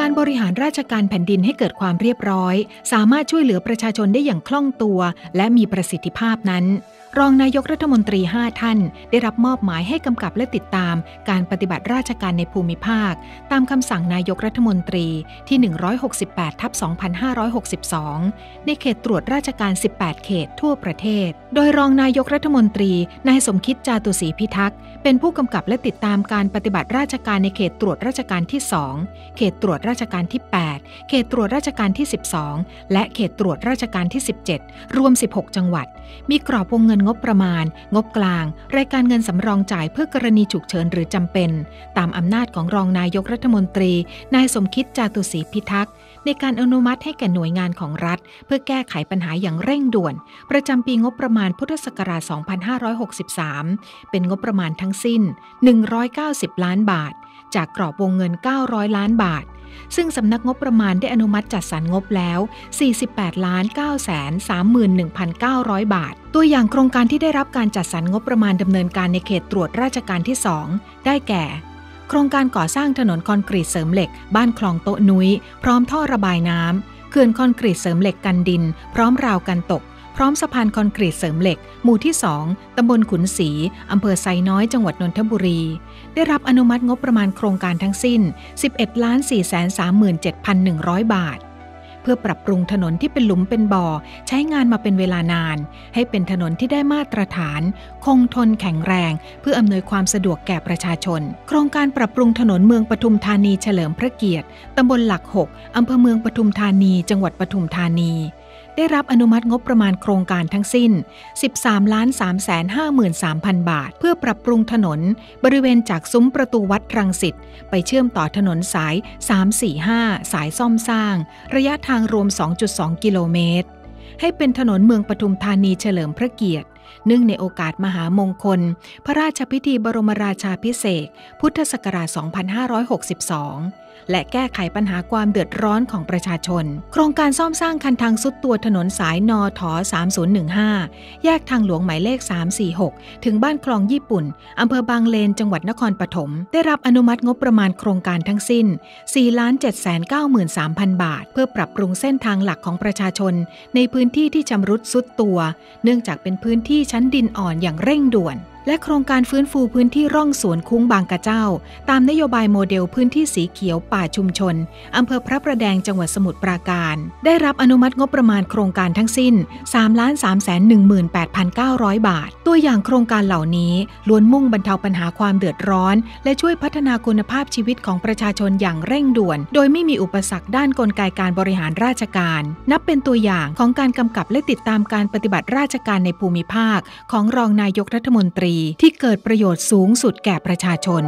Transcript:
การบริหารราชการแผ่นดินให้เกิดความเรียบร้อย สามารถช่วยเหลือประชาชนได้อย่างคล่องตัว และมีประสิทธิภาพนั้นรองนายกรัฐมนตรี 5 ท่าน ได้รับมอบหมายให้กำกับและติดตาม การปฏิบัติราชการในภูมิภาค ตามคำสั่งนายกรัฐมนตรีที่ 168 ทับ 2562 ในเขตตรวจราชการ 18 เขตทั่วประเทศ โดยรองนายกรัฐมนตรี นายสมคิดจาตุศรีพิทักษ์ เป็นผู้กำกับและติดตามการปฏิบัติราชการในเขตตรวจราชการที่ 2 เขตตรวจราชการที่ 8 เขตตรวจราชการที่ 12 และเขตตรวจราชการที่ 17 รวม 16 จังหวัดมีกรอบวงเงินงบประมาณ งบกลาง รายการเงินสำรองจ่ายเพื่อกรณีฉุกเฉินหรือจำเป็น ตามอำนาจของรองนายกรัฐมนตรี นายสมคิดจาตุศรีพิทักษ์ในการอนุมัติให้แก่หน่วยงานของรัฐ เพื่อแก้ไขปัญหาอย่างเร่งด่วน ประจำปีงบประมาณพุทธศักราช 2563 เป็นงบประมาณทั้งสิ้น 190 ล้านบาท จากกรอบวงเงิน 900 ล้านบาท ซึ่งสำนักงบประมาณได้อนุมัติจัดสรรงบแล้ว 48 ล้าน9 3 1 9 0 0 บาท ตัวอย่างโครงการที่ได้รับการจัดสรรงบประมาณดำเนินการในเขตตรวจราชการที่ 2 ได้แก่ โครงการก่อสร้างถนนคอนกรีตเสริมเหล็ก บ้านคลองโตนุ้ย พร้อมท่อระบายน้ำเขื่อนคอนกรีตเสริมเหล็กกันดิน พร้อมราวกันตก พร้อมสะพานคอนกรีตเสริมเหล็ก หมู่ที่ 2 ตำบลขุนศรีอำเภอไซน้อย จังหวัดนนทบุรี ได้รับอนุมัติงบประมาณโครงการทั้งสิ้น 11,437,100 บาท เพื่อปรับปรุงถนนที่เป็นหลุมเป็นบ่อ ใช้งานมาเป็นเวลานาน ให้เป็นถนนที่ได้มาตรฐาน คงทนแข็งแรง เพื่ออำนวยความสะดวกแก่ประชาชน โครงการปรับปรุงถนนเมืองปทุมธานีเฉลิมพระเกียรติตำบลหลัก 6อำเภอเมืองปทุมธานี จังหวัดปทุมธานีได้รับอนุมัติงบประมาณโครงการทั้งสิ้น 13 ล้าน3 5 3 0 0 0 บาท เพื่อปรับปรุงถนน บริเวณจากซุ้มประตูวัดรังสิตไปเชื่อมต่อถนนสาย 345 สายซ่อมสร้าง ระยะทางรวม 2.2 กิโลเมตร ให้เป็นถนนเมืองปทุมธานีเฉลิมพระเกียรติ เนื่องในโอกาสมหามงคล พระราชพิธีบรมราชาพิเศษ พุทธศักราช 2562และแก้ไขปัญหาความเดือดร้อนของประชาชน โครงการซ่อมสร้างคันทางสุดตัวถนนสายนอถอ3015 แยกทางหลวงหมายเลข 346 ถึงบ้านคลองญี่ปุ่น อำเภอบางเลน จังหวัดนครปฐม ได้รับอนุมัติงบประมาณโครงการทั้งสิ้น 4 7 9 3 0 0 0 บาท เพื่อปรับปรุงเส้นทางหลักของประชาชน ในพื้นที่ที่ชำรุดสุดตัว เนื่องจากเป็นพื้นที่ชั้นดินอ่อนอย่างเร่งด่วน และโครงการฟื้นฟูพื้นที่ร่องสวนคุ้งบางกระเจ้า ตามนโยบายโมเดลพื้นที่สีเขียวป่าชุมชน อำเภอพระประแดงจังหวัดสมุทรปราการ ได้รับอนุมัติงบประมาณโครงการทั้งสิ้น 3 3 1 8 9 0 0 บาท ตัวอย่างโครงการเหล่านี้ล้วนมุ่งบรรเทาปัญหาความเดือดร้อน และช่วยพัฒนาคุณภาพชีวิตของประชาชนอย่างเร่งด่วน โดยไม่มีอุปสรรคด้านกลไกการบริหารราชการ นับเป็นตัวอย่างของการกำกับและติดตามการปฏิบัติราชการในภูมิภาค ของรองนายกรัฐมนตรีรีที่เกิดประโยชน์สูงสุดแก่ประชาชน